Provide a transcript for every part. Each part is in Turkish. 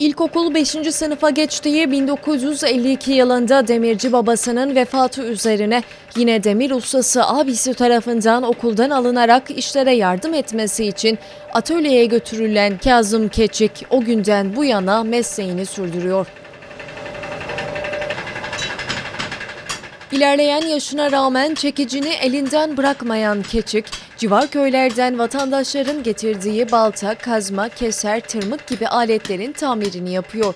İlkokul 5. sınıfa geçtiği 1952 yılında demirci babasının vefatı üzerine yine demir ustası abisi tarafından okuldan alınarak işlere yardım etmesi için atölyeye götürülen Kazım Keçik o günden bu yana mesleğini sürdürüyor. İlerleyen yaşına rağmen çekicini elinden bırakmayan Keçik, civar köylerden vatandaşların getirdiği balta, kazma, keser, tırmık gibi aletlerin tamirini yapıyor.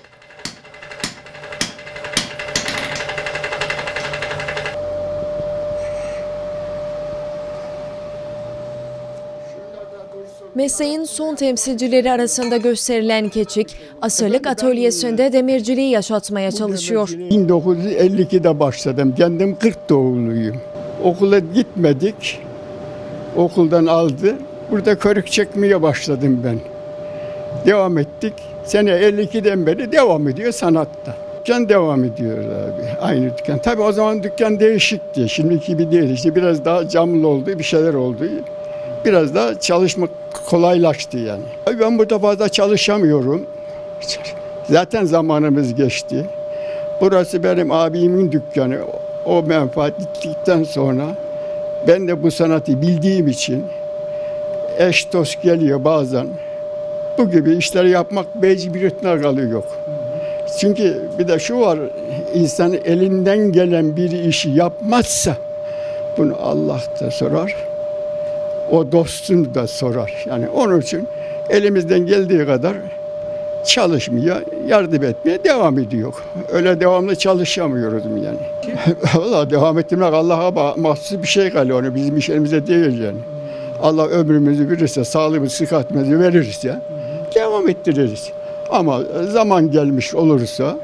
Mesleğin son temsilcileri arasında gösterilen Keçik, asırlık atölyesinde demirciliği yaşatmaya çalışıyor. 1952'de başladım. Kendim 40 doğumluyum. Okula gitmedik. Okuldan aldı. Burada körük çekmeye başladım ben. Devam ettik. Sene 52'den beri devam ediyor sanatta. Dükkan devam ediyor abi. Aynı dükkan. Tabii o zaman dükkan değişikti. Şimdiki gibi değil. İşte biraz daha camlı oldu, bir şeyler oldu. Biraz daha çalışmak kolaylaştı yani. Ben burada fazla çalışamıyorum. Zaten zamanımız geçti. Burası benim abimin dükkanı. O menfaat gittikten sonra ben de bu sanatı bildiğim için eş dost geliyor bazen. Bu gibi işleri yapmak mecburiyetine kalıyor. Çünkü bir de şu var, insan elinden gelen bir işi yapmazsa bunu Allah da sorar, o dostunu da sorar. Yani onun için elimizden geldiği kadar çalışmaya, yardım etmeye devam ediyor. Öyle devamlı çalışamıyoruz yani. Valla devam ettirmek Allah'a mahsus bir şey kalıyor. Onu bizim iş elimizde değil yani. Allah ömrümüzü verirse, sağlığımızı, sıhhatimizi verirse devam ettiririz. Ama zaman gelmiş olursa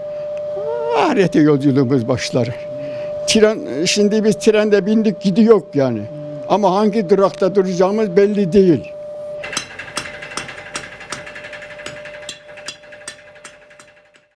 ahirete yolculuğumuz başlar. Tren, şimdi biz trende bindik gidiyor yani. Ama hangi durakta duracağımız belli değil.